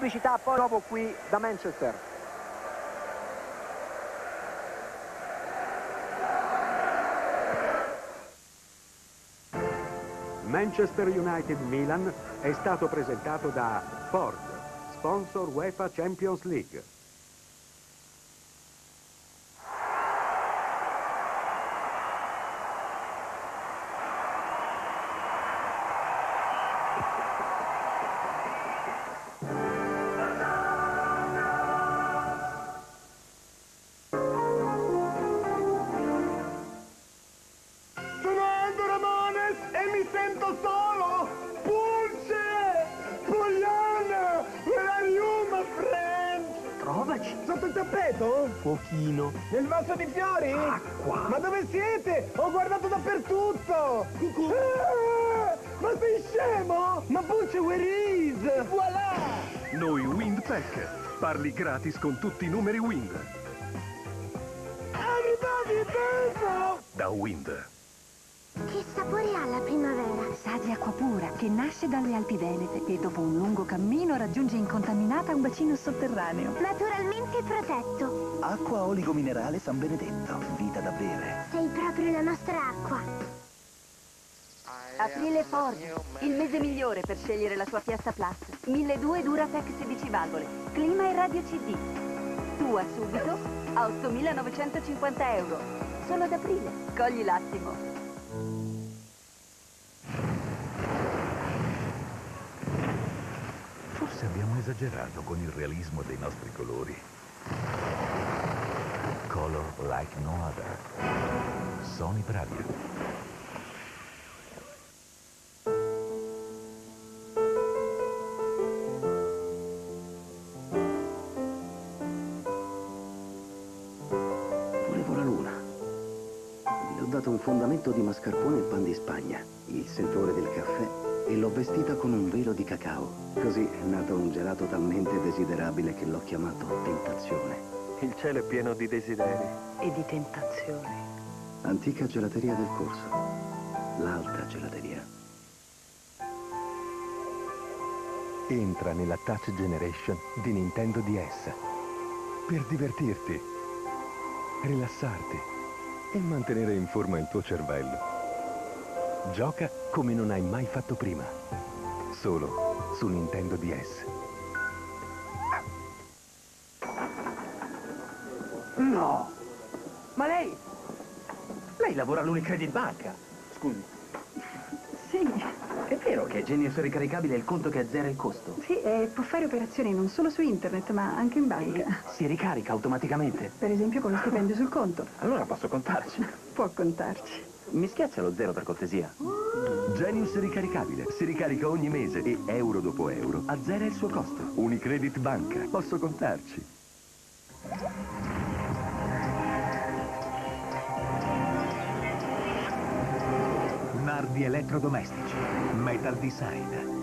pubblicità, poi dopo qui da Manchester. Manchester United Milan è stato presentato da Ford, sponsor UEFA Champions League. Tappeto? Pochino. Nel vaso di fiori? Acqua. Ma dove siete? Ho guardato dappertutto! Ah, ma sei scemo? Ma Pulce, where is? Voilà! Noi Windpack. Parli gratis con tutti i numeri Wind. Everybody dance! Da Wind. Che sapore ha la primavera? Sa di acqua pura che nasce dalle Alpi Venete e dopo un lungo cammino raggiunge incontaminata un bacino sotterraneo. Naturalmente protetto. Acqua oligominerale San Benedetto. Vita da bere. Sei proprio la nostra acqua. Aprile Ford, il mese migliore per scegliere la tua Fiesta Plus. 1200 Duratec 16 valvole, clima e radio CD. Tua subito a 8.950 euro. Solo ad aprile. Cogli l'attimo. Forse abbiamo esagerato con il realismo dei nostri colori. Color like no other. Sony Bravia. Volevo la luna. Le ho dato un fondamento di mascarpone e pan di Spagna, il sentore del caffè e l'ho vestita con un velo di cacao. Così è nato un gelato talmente desiderabile che l'ho chiamato Tentazione. Il cielo è pieno di desideri. E di tentazioni. Antica gelateria del corso. L'alta gelateria. Entra nella Touch Generation di Nintendo DS. Per divertirti, rilassarti e mantenere in forma il tuo cervello. Gioca come non hai mai fatto prima. Solo su Nintendo DS. No! Ma lei... Lei lavora all'Unicredit Banca. Scusi. Sì, È vero che Genius ricaricabile è il conto che azzera il costo? sì, e può fare operazioni non solo su internet, ma anche in banca. Si ricarica automaticamente. Per esempio con lo stipendio sul conto. Allora posso contarci. Può contarci. Mi schiaccia lo zero per cortesia. Genius ricaricabile. Si ricarica ogni mese e euro dopo euro azzera il suo costo. Unicredit Banca. Posso contarci. Nardi elettrodomestici. Metal Design.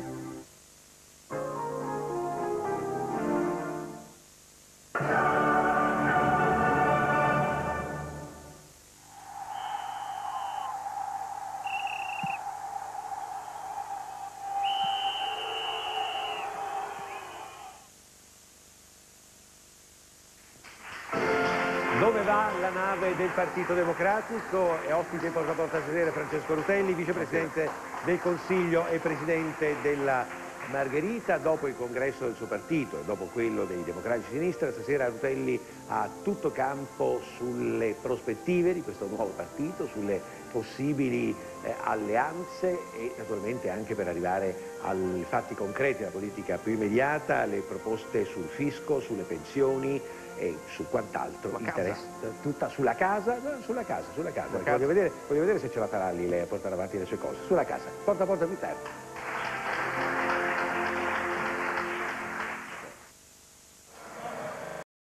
Dove va la nave del Partito Democratico? È ospite in porta stasera Francesco Rutelli, vicepresidente del Consiglio e presidente della Margherita. Dopo il congresso del suo partito dopo quello dei Democratici di Sinistra, stasera Rutelli ha tutto campo sulle prospettive di questo nuovo partito, sulle possibili eh, alleanze e naturalmente anche per arrivare ai fatti concreti, la politica più immediata, le proposte sul fisco, sulle pensioni e su quant'altro tutta sulla casa, no, sulla casa, sulla casa. Voglio, vedere, voglio vedere se ce la farà lì lei a portare avanti le sue cose. Sulla casa, porta a porta più tardi.